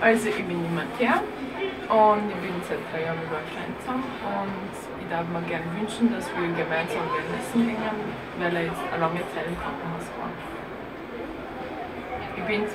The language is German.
Also ich bin die Mattea und ich bin seit drei Jahren mit meinem Freund zusammen und ich darf mir gerne wünschen, dass wir gemeinsam Wellnessen gehen, weil er jetzt eine lange Zeit im Krankenhaus war. Ich bin's.